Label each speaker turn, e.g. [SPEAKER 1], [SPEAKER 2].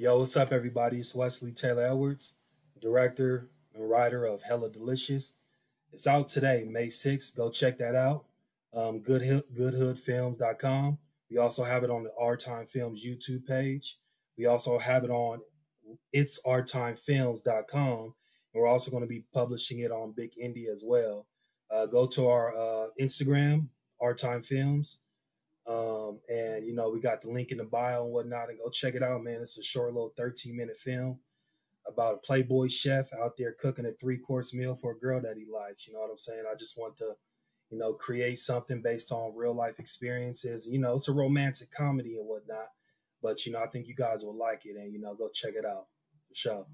[SPEAKER 1] Yo, what's up, everybody? It's Wesley Taylor Edwards, director and writer of Hella Delicious. It's out today, May 6th. Go check that out. Um, good, goodhoodfilms.com. We also have it on the Our Time Films YouTube page. We also have it on it's ourtimefilms.com. And we're also going to be publishing it on Big Indie as well. Uh, go to our uh, Instagram, Our Time Films um, and you know, we got the link in the bio and whatnot, and go check it out, man. It's a short little 13 minute film about a Playboy chef out there cooking a three course meal for a girl that he likes. You know what I'm saying? I just want to, you know, create something based on real life experiences. You know, it's a romantic comedy and whatnot. But you know, I think you guys will like it, and you know, go check it out for sure.